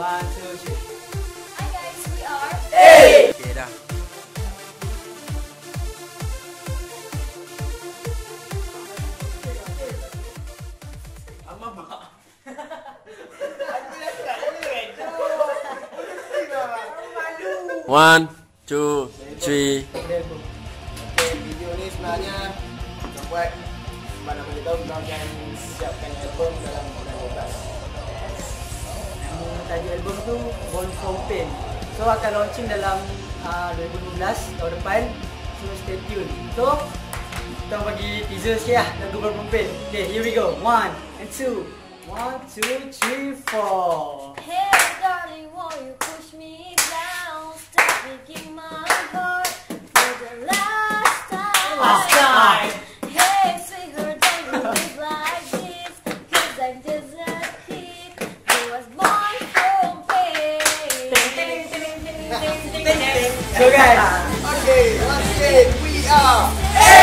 One, two, three. Boleh video ni sebenarnya buat sebab nak beritahu kita akan siapkan album dalam bulan 12. Tajuk album tu Born From Pain. So akan launching dalam uh, 2012 tahun depan. So stay tune. So kita bagi teaser sikit lah lagu Born From Pain. Okay, here we go. One and two. One, two, three, four. Hey darling, won't you push me down? Stop breaking my heart for the last time. Last time. Hey sweetheart, don't you like this? Cause I'm just Guys. Okay, once again, we are